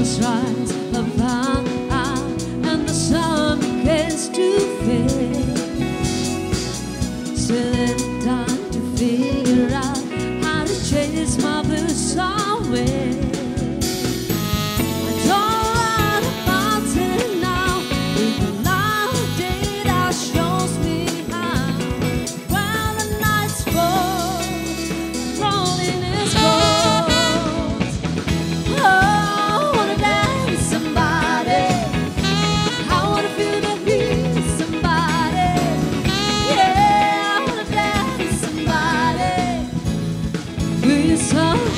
The stars rise up high, and the sun begins to fade. Still in time to figure out how to chase my blues away. So.